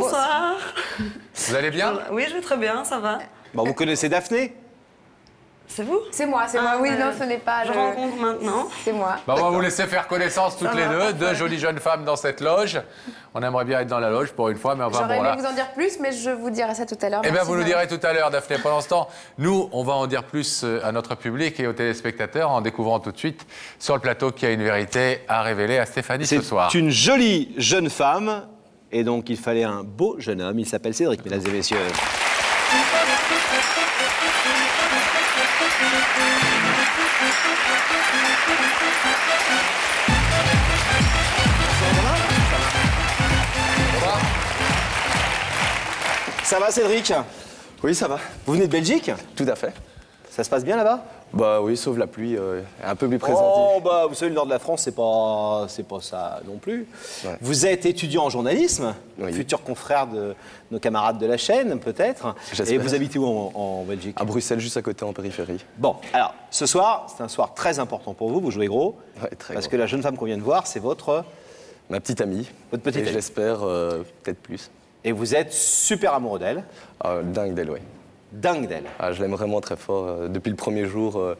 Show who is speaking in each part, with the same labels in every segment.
Speaker 1: Bonsoir.
Speaker 2: Vous allez bien?
Speaker 1: Oui, je vais très bien, ça va.
Speaker 3: Bon, vous connaissez Daphné?
Speaker 1: C'est vous?
Speaker 4: C'est moi, c'est moi.
Speaker 1: Ah,
Speaker 4: Oui,
Speaker 1: ouais.
Speaker 4: non, ce n'est pas.
Speaker 1: Je
Speaker 4: le-
Speaker 1: rencontre maintenant.
Speaker 4: C'est moi.
Speaker 2: Bah, On va vous laisser faire connaissance toutes
Speaker 1: Ça
Speaker 2: les
Speaker 1: va,
Speaker 2: deux, deux jolies jeunes femmes dans cette loge. On aimerait bien être dans la loge pour une fois, mais enfin
Speaker 4: J'aurais
Speaker 2: bon
Speaker 4: aimé
Speaker 2: là.
Speaker 4: vous en dire plus, mais je vous dirai ça tout à l'heure.
Speaker 2: Eh bien, vous nous direz tout à l'heure, Daphné. Pendant ce temps, nous, on va en dire plus euh, à notre public et aux téléspectateurs en découvrant tout de suite sur le plateau qu'il y a une vérité à révéler à Stéphanie ce soir.
Speaker 3: C'est une jolie jeune femme, et donc il fallait un beau jeune homme. Il s'appelle Cédric, mesdames et messieurs. Ça va Cédric?
Speaker 5: Oui, ça va.
Speaker 3: Vous venez de Belgique?
Speaker 5: Tout à fait.
Speaker 3: Ça se passe bien là-bas?
Speaker 5: Bah oui, sauf la pluie, euh, un peu plus présente.
Speaker 3: Oh, bah, vous savez, le nord de la France, c'est pas, c'est pas ça non plus.
Speaker 5: Ouais.
Speaker 3: Vous êtes étudiant en journalisme,
Speaker 5: Oui.
Speaker 3: futur confrère de nos camarades de la chaîne, peut-être. Et vous habitez où en, en Belgique?
Speaker 5: À Bruxelles, juste à côté, en périphérie.
Speaker 3: Bon, alors, ce soir, c'est un soir très important pour vous, vous jouez gros.
Speaker 5: Ouais, très
Speaker 3: parce
Speaker 5: gros.
Speaker 3: que la jeune femme qu'on vient de voir, c'est votre.
Speaker 5: Ma petite amie.
Speaker 3: Votre petite
Speaker 5: Et
Speaker 3: amie.
Speaker 5: j'espère euh, peut-être plus.
Speaker 3: Et vous êtes super amoureux d'elle,
Speaker 5: Ah, dingue d'elle, oui.
Speaker 3: Dingue d'elle.
Speaker 5: Ah, je l'aime vraiment très fort. Euh, Depuis le premier jour, euh,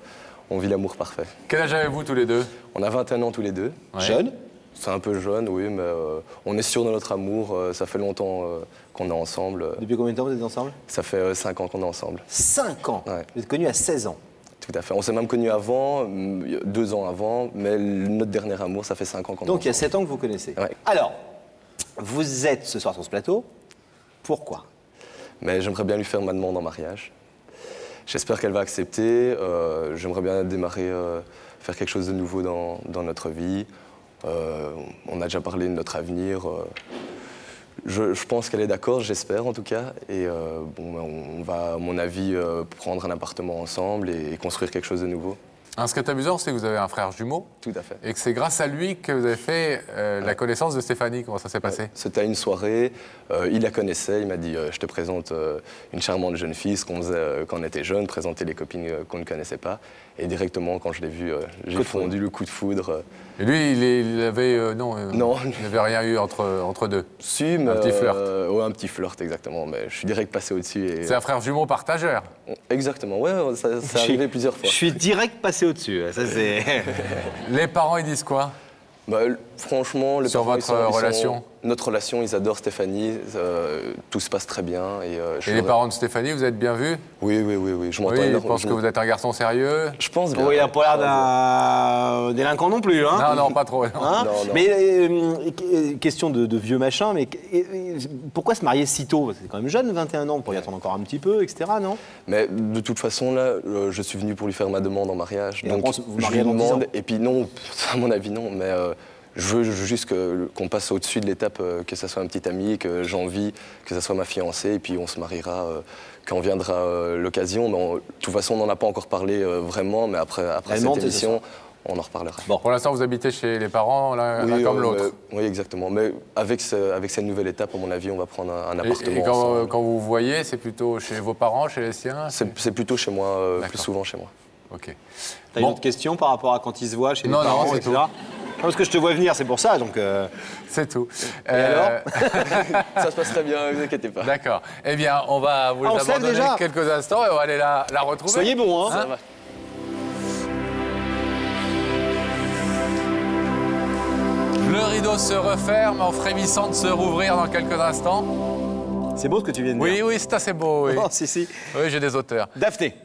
Speaker 5: on vit l'amour parfait.
Speaker 2: Quel âge avez-vous tous les deux?
Speaker 5: On a 21 ans tous les deux.
Speaker 2: Ouais.
Speaker 3: Jeune?
Speaker 5: C'est un peu jeune, oui, mais euh, on est sûr de notre amour. Euh, ça fait longtemps euh, qu'on est ensemble.
Speaker 3: Depuis combien de temps vous êtes ensemble?
Speaker 5: Ça fait 5 ans qu'on est ensemble.
Speaker 3: 5 ans?
Speaker 5: Ouais.
Speaker 3: Vous êtes connu à 16 ans?
Speaker 5: Tout à fait. On s'est même connus avant, hum, deux ans avant, mais notre dernier amour, ça fait 5 ans qu'on est
Speaker 3: Donc il y a
Speaker 5: ensemble.
Speaker 3: 7 ans que vous connaissez.
Speaker 5: Ouais.
Speaker 3: Alors, vous êtes ce soir sur ce plateau. Pourquoi?
Speaker 5: Mais j'aimerais bien lui faire ma demande en mariage. J'espère qu'elle va accepter. Euh, j'aimerais bien démarrer, euh, faire quelque chose de nouveau dans, dans notre vie. Euh, on a déjà parlé de notre avenir. je, pense qu'elle est d'accord, j'espère en tout cas. Et bon, on va, à mon avis, prendre un appartement ensemble et construire quelque chose de nouveau.
Speaker 2: Ce qui est amusant, c'est que vous avez un frère jumeau
Speaker 5: Tout à fait.
Speaker 2: et que c'est grâce à lui que vous avez fait euh, la connaissance de Stéphanie. Comment ça s'est passé?
Speaker 5: C'était à une soirée, euh, il la connaissait, il m'a dit euh, Je te présente une charmante jeune fille, ce qu'on faisait quand on était jeune, présenter les copines qu'on ne connaissait pas. Et directement, quand je l'ai vu, euh, j'ai fondu le coup de foudre.
Speaker 2: Et lui, il, est- il avait. non,
Speaker 5: Non.
Speaker 2: Il n'avait rien eu entre, entre deux.
Speaker 5: Si, mais,
Speaker 2: Un petit flirt.
Speaker 5: ouais, un petit flirt, exactement. Mais je suis direct passé au-dessus. Et...
Speaker 2: C'est un frère jumeau partageur.
Speaker 5: Exactement, ouais, ça, ça arrivé plusieurs fois.
Speaker 3: Je suis direct passé au-dessus. Ça, c'est.
Speaker 2: Les parents, ils disent quoi?
Speaker 5: Bah, franchement, les
Speaker 2: Sur
Speaker 5: parents, ils
Speaker 2: votre
Speaker 5: sont- ils sont-
Speaker 2: relation?
Speaker 5: Notre relation, ils adorent Stéphanie. euh, tout se passe très bien. Et, euh, je
Speaker 2: Et
Speaker 5: suis
Speaker 2: les parents de Stéphanie, vous êtes bien vus?
Speaker 5: Oui, oui, oui, oui. Je m'entends
Speaker 2: Oui, ils pensent
Speaker 5: Je
Speaker 2: que vous êtes un garçon sérieux
Speaker 5: Je pense bien.
Speaker 3: Bon, il a pas l'air d'un délinquant non plus, hein
Speaker 2: Non, non, pas trop. non.
Speaker 3: Hein
Speaker 5: Non, non.
Speaker 3: Mais euh, euh, question de, de vieux machin, mais euh, euh, pourquoi se marier si tôt? C'est quand même jeune, 21 ans, vous pourriez attendre encore un petit peu, etc. Non?
Speaker 5: Mais de toute façon, là, euh, je suis venu pour lui faire ma demande en mariage.
Speaker 3: Et
Speaker 5: donc,
Speaker 3: après, vous
Speaker 5: je lui
Speaker 3: dans 10
Speaker 5: demande. Et puis, non, à mon avis, non. Mais euh, je veux juste que- qu'on passe au-dessus de l'étape, euh, que ça soit un petit ami, que j'ai envie que ça soit ma fiancée. Et puis, on se mariera euh, quand viendra euh, l'occasion. Mais on- de toute façon, on n'en a pas encore parlé vraiment. Mais après, après cette émission, on en reparlera.
Speaker 3: Bon.
Speaker 2: Pour l'instant, vous habitez chez les parents, l'un comme
Speaker 5: euh,
Speaker 2: l'autre.
Speaker 5: mais- oui, exactement. Mais avec, ce- avec cette nouvelle étape, à mon avis, on va prendre un, un
Speaker 2: Et,
Speaker 5: appartement.
Speaker 2: et quand,
Speaker 5: ensemble.
Speaker 2: quand vous voyez, c'est plutôt chez vos parents, chez les siens
Speaker 5: C'est c'est plutôt chez moi, euh, plus souvent chez moi.
Speaker 2: Ok.
Speaker 3: T'as
Speaker 2: Bon.
Speaker 3: une autre question par rapport à quand ils se voient chez les
Speaker 2: Non, non,
Speaker 3: parents,
Speaker 2: c'est
Speaker 3: etc.
Speaker 2: tout.
Speaker 3: Parce que je te vois venir, c'est pour ça, donc... euh,
Speaker 2: C'est tout.
Speaker 3: Et alors
Speaker 5: ça se passe très bien, ne vous inquiétez pas.
Speaker 2: D'accord. Eh bien, on va vous
Speaker 3: Ah,
Speaker 2: abandonner
Speaker 3: déjà
Speaker 2: quelques instants et on va aller la, la retrouver.
Speaker 3: Soyez bons, hein,
Speaker 5: Ça va.
Speaker 2: Le rideau se referme en frémissant de se rouvrir dans quelques instants.
Speaker 3: C'est beau ce que tu viens de
Speaker 2: Oui,
Speaker 3: dire.
Speaker 2: oui, c'est assez beau. Oui,
Speaker 3: Oh, si, si.
Speaker 2: oui j'ai des auteurs.
Speaker 3: Daphné,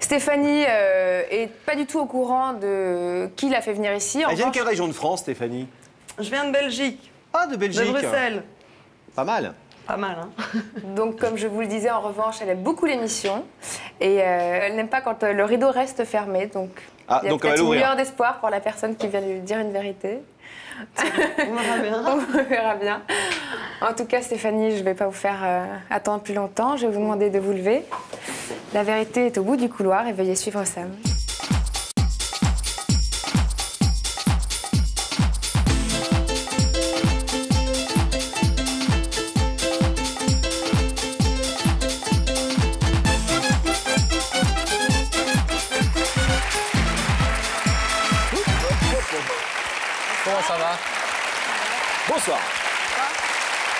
Speaker 4: Stéphanie euh, est pas du tout au courant de qui l'a fait venir ici. En
Speaker 3: elle vient de
Speaker 4: revanche-
Speaker 3: quelle région de France, Stéphanie?
Speaker 1: Je viens de Belgique,
Speaker 3: Ah, de
Speaker 1: de
Speaker 3: Belgique.
Speaker 1: Bruxelles.
Speaker 3: Pas mal.
Speaker 1: Pas mal, hein
Speaker 4: Donc, comme je vous le disais, en revanche, elle aime beaucoup l'émission et euh, elle n'aime pas quand euh, le rideau reste fermé. Donc,
Speaker 3: Ah,
Speaker 4: il y a
Speaker 3: donc elle va
Speaker 4: peut-être une
Speaker 3: l'ouvrir.
Speaker 4: lueur d'espoir pour la personne qui vient lui dire une vérité.
Speaker 1: On verra bien.
Speaker 4: On verra bien. En tout cas, Stéphanie, je ne vais pas vous faire euh, attendre plus longtemps. Je vais vous demander de vous lever. La vérité est au bout du couloir et veuillez suivre Sam.
Speaker 2: Comment ça va?
Speaker 3: Bonsoir.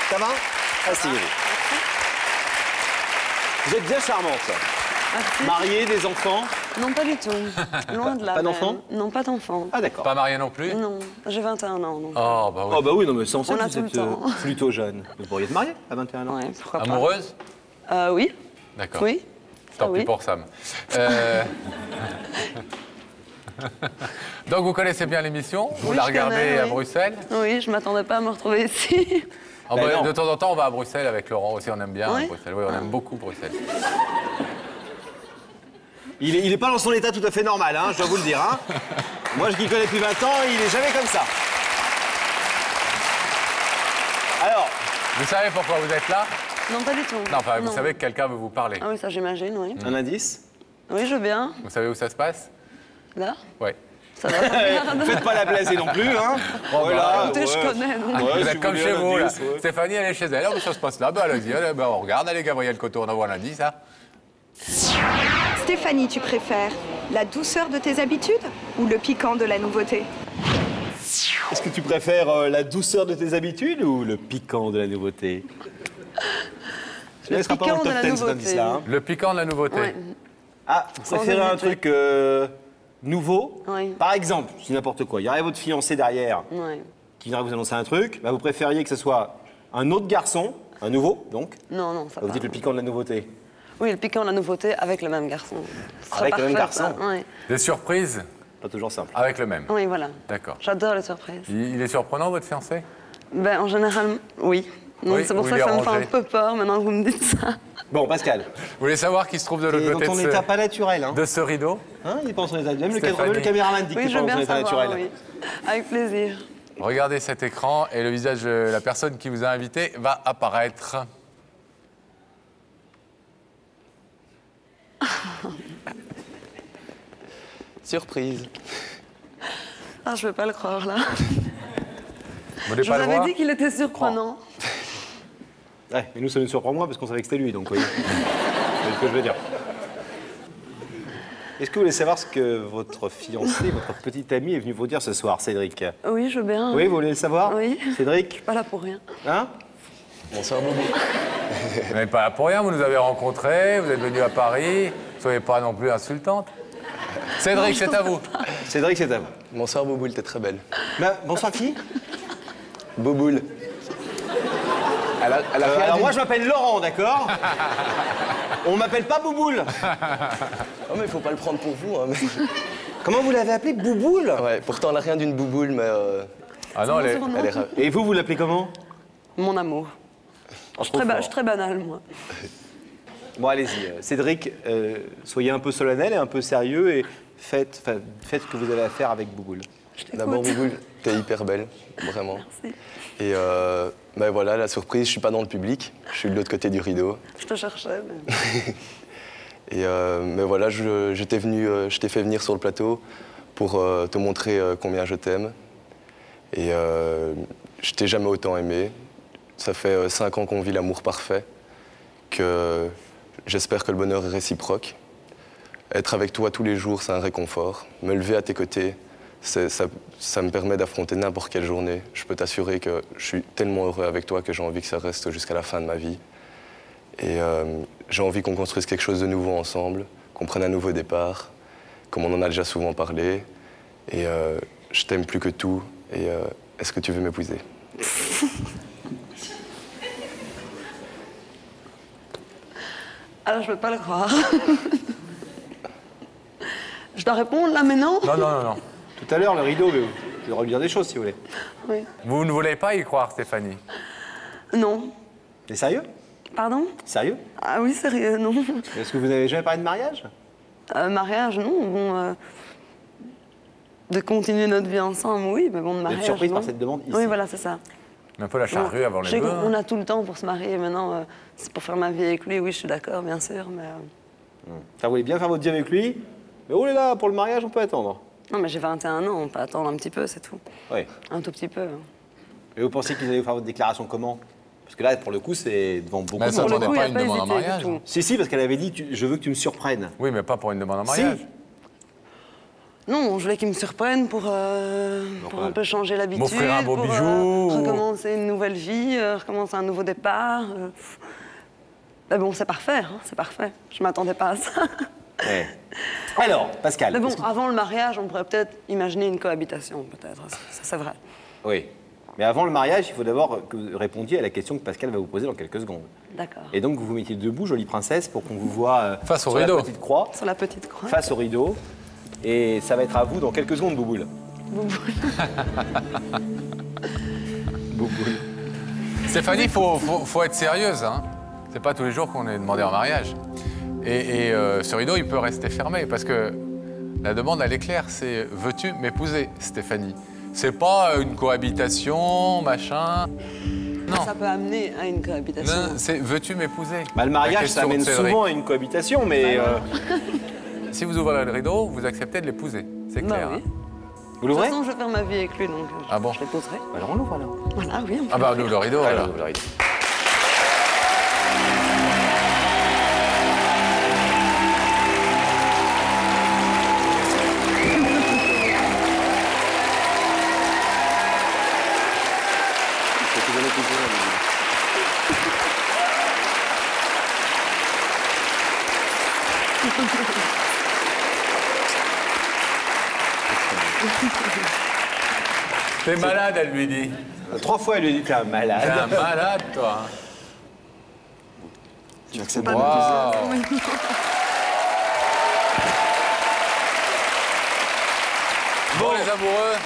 Speaker 3: Ça va? Asseyez-vous. Vous êtes bien charmante. Mariée, des enfants
Speaker 1: Non, pas du tout. Loin de là.
Speaker 3: Pas d'enfant
Speaker 1: même. Non, pas d'enfant.
Speaker 3: Ah d'accord.
Speaker 2: Pas marié non plus
Speaker 1: Non, j'ai 21 ans. Donc.
Speaker 2: Oh, bah oui.
Speaker 3: Oh bah oui, non mais sans ça,
Speaker 1: On
Speaker 3: vous êtes euh, plutôt jeune. Vous pourriez être mariée à 21 ans
Speaker 1: Ouais, pourquoi pas.
Speaker 2: Amoureuse
Speaker 1: Euh, Oui,
Speaker 2: D'accord.
Speaker 1: oui.
Speaker 2: Tant
Speaker 1: Ah
Speaker 2: pis
Speaker 1: oui.
Speaker 2: pour Sam. Euh, Donc vous connaissez bien l'émission Vous
Speaker 1: Oui,
Speaker 2: la regardez
Speaker 1: connais,
Speaker 2: à
Speaker 1: oui.
Speaker 2: Bruxelles
Speaker 1: Oui, je m'attendais pas à me retrouver ici.
Speaker 2: Ah
Speaker 3: Ben
Speaker 2: bah. De temps en temps, on va à Bruxelles avec Laurent aussi, on aime bien
Speaker 1: Oui
Speaker 2: Bruxelles. Oui, on aime beaucoup Bruxelles.
Speaker 3: Il est, il est pas dans son état tout à fait normal, hein, je dois vous le dire. Hein. Moi, je qui connais depuis 20 ans, il est jamais comme ça. Alors,
Speaker 2: Vous savez pourquoi vous êtes là?
Speaker 1: Non, pas du tout.
Speaker 2: Non, enfin, vous savez que quelqu'un veut vous parler.
Speaker 1: Ah oui, ça j'imagine, oui.
Speaker 3: un indice?
Speaker 1: Oui, je veux bien.
Speaker 2: Vous savez où ça se passe?
Speaker 1: Là?
Speaker 2: Oui.
Speaker 1: Ça va.
Speaker 3: Faites pas la blasée non plus, hein. Voilà,
Speaker 1: Écoutez, je
Speaker 3: ouais.
Speaker 1: connais. donc.
Speaker 3: Ouais,
Speaker 2: vous
Speaker 3: si
Speaker 2: êtes comme chez
Speaker 3: un
Speaker 2: vous, là.
Speaker 3: indice, ouais.
Speaker 2: Stéphanie, elle est chez elle. Ah, mais ça se passe là. Bah, allez-y, allez, bah, on regarde. Allez, Gabriel Coteau, on envoie lundi, ça.
Speaker 6: Stéphanie, tu préfères la douceur de tes habitudes ou le piquant de la nouveauté?
Speaker 3: Est-ce que tu préfères euh, la douceur de tes habitudes ou le piquant de la nouveauté?
Speaker 1: Le
Speaker 3: ne sera pas dans le
Speaker 1: piquant
Speaker 3: top
Speaker 1: de la
Speaker 3: 10 cet
Speaker 1: nouveauté.
Speaker 3: hein?
Speaker 2: Le piquant de la nouveauté.
Speaker 1: Ouais.
Speaker 3: Ah, vous préférez un truc euh, nouveau. Par exemple, je dis n'importe quoi, il y aurait votre fiancé derrière
Speaker 1: Ouais.
Speaker 3: qui viendrait vous annoncer un truc, bah, vous préfériez que ce soit un autre garçon, un nouveau donc,
Speaker 1: Non, non, ça
Speaker 3: vous
Speaker 1: va.
Speaker 3: dites le piquant de la nouveauté.
Speaker 1: Oui, le piquant la nouveauté avec le même garçon.
Speaker 3: Avec le même
Speaker 1: parfait,
Speaker 3: garçon.
Speaker 1: ça.
Speaker 2: Des surprises
Speaker 3: Pas toujours simple.
Speaker 2: avec le même.
Speaker 1: oui, voilà.
Speaker 2: D'accord.
Speaker 1: J'adore les surprises.
Speaker 2: Il il est surprenant, votre fiancé?
Speaker 1: Ben, en général, oui. Donc
Speaker 2: Oui,
Speaker 1: c'est pour
Speaker 2: ou
Speaker 1: ça que ça me fait un peu peur maintenant que vous me dites ça.
Speaker 3: Bon, Pascal,
Speaker 2: Vous voulez savoir qui se trouve de l'autre
Speaker 3: est dans
Speaker 2: côté
Speaker 3: ton
Speaker 2: de
Speaker 3: état
Speaker 2: ce,
Speaker 3: pas naturel. Hein.
Speaker 2: de ce rideau?
Speaker 3: Hein, il est pas dans son état. Même le,
Speaker 2: Stéphanie.
Speaker 3: cadre- le caméraman dit que
Speaker 1: Oui,
Speaker 3: pas
Speaker 1: veux
Speaker 3: dans son
Speaker 1: bien
Speaker 3: état
Speaker 1: savoir,
Speaker 3: naturel.
Speaker 1: oui. Avec plaisir.
Speaker 2: Regardez cet écran et le visage de la personne qui vous a invité va apparaître.
Speaker 5: Surprise.
Speaker 1: Ah, je veux pas le croire, là.
Speaker 2: Vous voulez
Speaker 1: Je
Speaker 2: pas
Speaker 1: vous
Speaker 2: le
Speaker 1: avais
Speaker 2: voir
Speaker 1: dit qu'il était surprenant.
Speaker 3: Ouais, mais nous, ça nous surprend moins parce qu'on savait que c'était lui, donc oui. C'est ce que je veux dire. Est-ce que vous voulez savoir ce que votre fiancé, votre petite amie est venu vous dire ce soir, Cédric?
Speaker 1: Oui, je veux bien.
Speaker 3: Oui, vous voulez le savoir?
Speaker 1: Oui.
Speaker 3: Cédric?
Speaker 1: Pas là pour rien.
Speaker 3: Hein?
Speaker 5: Bonsoir Bobo.
Speaker 2: Vous n'êtes pas là pour rien, vous nous avez rencontrés, vous êtes venus à Paris. Soyez pas non plus insultante. Cédric, c'est à vous.
Speaker 3: Cédric, c'est à vous.
Speaker 5: Bonsoir Boboule, t'es très belle.
Speaker 3: Bah, bonsoir qui?
Speaker 5: Boboule. Elle a, elle a
Speaker 3: Euh, Alors moi, je m'appelle Laurent, d'accord? On m'appelle pas Bouboule.
Speaker 5: Oh, mais il faut pas le prendre pour vous. Hein, mais-
Speaker 3: Comment vous l'avez appelé Bouboule?
Speaker 5: Ouais, pourtant elle a rien d'une bouboule, mais euh,
Speaker 2: Ah non,
Speaker 5: elle est
Speaker 3: Et vous, vous l'appelez comment?
Speaker 1: Mon amour. Je suis très, ba- je suis très banale, moi.
Speaker 3: Bon, allez-y. euh, Cédric, euh, soyez un peu solennel et un peu sérieux et faites, faites ce que vous avez à faire avec Bouboule.
Speaker 5: D'abord, Bouboule, t'es hyper belle, vraiment.
Speaker 1: Merci.
Speaker 5: Et euh, ben voilà, la surprise, je suis pas dans le public, je suis de l'autre côté du rideau.
Speaker 1: Je te cherchais, mais...
Speaker 5: Et euh, mais voilà, je, je t'ai venu, euh, je t'ai fait venir sur le plateau pour euh, te montrer combien je t'aime. Et euh, je t'ai jamais autant aimé. Ça fait cinq ans qu'on vit l'amour parfait, que j'espère que le bonheur est réciproque. Être avec toi tous les jours, c'est un réconfort. Me lever à tes côtés, ça, me permet d'affronter n'importe quelle journée. Je peux t'assurer que je suis tellement heureux avec toi que j'ai envie que ça reste jusqu'à la fin de ma vie. Et euh, j'ai envie qu'on construise quelque chose de nouveau ensemble, qu'on prenne un nouveau départ, comme on en a déjà souvent parlé. Et euh, je t'aime plus que tout. Et euh, est-ce que tu veux m'épouser?
Speaker 1: Alors, je veux pas le croire. je dois répondre, là, maintenant
Speaker 2: Non, non, non, non.
Speaker 3: Tout à l'heure, le rideau, mais je vais dire des choses si vous voulez.
Speaker 1: Oui.
Speaker 2: Vous ne voulez pas y croire, Stéphanie
Speaker 1: Non.
Speaker 3: T'es sérieux?
Speaker 1: Pardon?
Speaker 3: Sérieux?
Speaker 1: Ah oui, sérieux, non.
Speaker 3: Est-ce que vous n'avez jamais parlé de mariage?
Speaker 1: Euh, mariage, non. Bon, euh, de continuer notre vie ensemble, oui, mais bon, de mariage.
Speaker 3: surprise
Speaker 1: non.
Speaker 3: par cette demande ici.
Speaker 1: Oui, voilà, c'est ça.
Speaker 2: Un peu la charrue avant les bœufs.
Speaker 1: On a tout le temps pour se marier maintenant. euh, c'est pour faire ma vie avec lui, oui, je suis d'accord, bien sûr. Mais euh,
Speaker 3: Enfin, vous voulez bien faire votre vie avec lui, mais oh là là, pour le mariage, on peut attendre.
Speaker 1: non, mais j'ai 21 ans, on peut attendre un petit peu, c'est tout.
Speaker 3: Oui.
Speaker 1: Un tout petit peu. hein.
Speaker 3: Et vous pensez qu'ils allaient vous faire votre déclaration comment? Parce que là, pour le coup, c'est devant beaucoup
Speaker 2: Mais
Speaker 3: de
Speaker 2: ça,
Speaker 3: monde.
Speaker 1: Le
Speaker 2: attendait
Speaker 1: coup,
Speaker 2: pas une demande en mariage.
Speaker 3: Si, si, parce qu'elle avait dit tu- Je veux que tu me surprennes.
Speaker 2: Oui, mais pas pour une demande en
Speaker 3: Si.
Speaker 2: mariage.
Speaker 1: Non, je voulais qu'ils me surprennent pour, euh, pour un peu changer l'habitude.
Speaker 2: M'offrir un beau
Speaker 1: pour, euh,
Speaker 2: bijou.
Speaker 1: recommencer une nouvelle vie, euh, recommencer un nouveau départ. euh. Mais bon, c'est parfait, hein, c'est parfait. Je m'attendais pas à ça.
Speaker 3: Ouais. Alors, Pascal.
Speaker 1: Mais bon,
Speaker 3: que-
Speaker 1: avant le mariage, on pourrait peut-être imaginer une cohabitation, peut-être. Ça, c'est vrai.
Speaker 3: Oui. Mais avant le mariage, il faut d'abord que vous répondiez à la question que Pascal va vous poser dans quelques secondes.
Speaker 1: D'accord.
Speaker 3: Et donc, vous vous mettiez debout, jolie princesse, pour qu'on vous voit euh,
Speaker 2: Face au
Speaker 3: sur
Speaker 2: rideau.
Speaker 3: la petite croix,
Speaker 1: Sur la petite croix.
Speaker 3: face au rideau. Et ça va être à vous dans quelques secondes, Bouboule. Bouboule.
Speaker 2: Stéphanie, il faut, faut- faut être sérieuse. Hein. C'est pas tous les jours qu'on est demandé en mariage. Et, et, euh, ce rideau, il peut rester fermé parce que la demande, elle est claire. C'est veux-tu m'épouser, Stéphanie? C'est pas une cohabitation, machin. Non.
Speaker 1: Ça peut amener à une cohabitation.
Speaker 2: Non, c'est veux-tu m'épouser?
Speaker 3: Bah, le mariage, ça amène souvent à une cohabitation, mais euh,
Speaker 2: Si vous ouvrez le rideau, vous acceptez de l'épouser. C'est
Speaker 1: Bah
Speaker 2: clair.
Speaker 1: oui.
Speaker 2: hein.
Speaker 3: vous
Speaker 1: De toute
Speaker 3: l'ouvrez
Speaker 1: façon, je vais faire ma vie avec lui, donc euh, je,
Speaker 2: Ah bon?
Speaker 1: je l'épouserai.
Speaker 3: Bah, Alors on l'ouvre alors.
Speaker 1: Voilà, oui. on peut
Speaker 2: Ah bah, on ouvre le rideau
Speaker 3: Alors,
Speaker 2: alors. T'es malade, elle lui dit.
Speaker 3: Trois fois, elle lui dit T'es un
Speaker 2: T'es
Speaker 3: malade.
Speaker 2: un malade, toi.
Speaker 5: Tu acceptes
Speaker 2: Waouh. Bon, les amoureux,